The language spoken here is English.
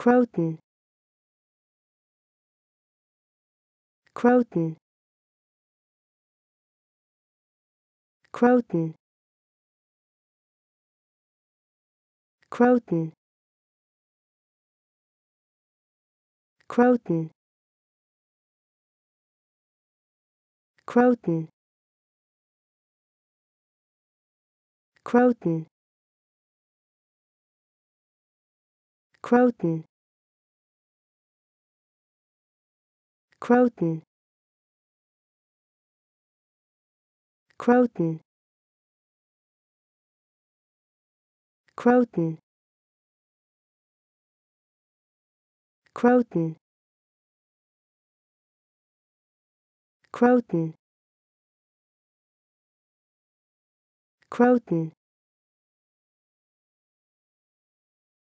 Croton. Croton. Croton. Croton. Croton. Croton. Croton. Croton Croton Croton Croton Croton Croton Croton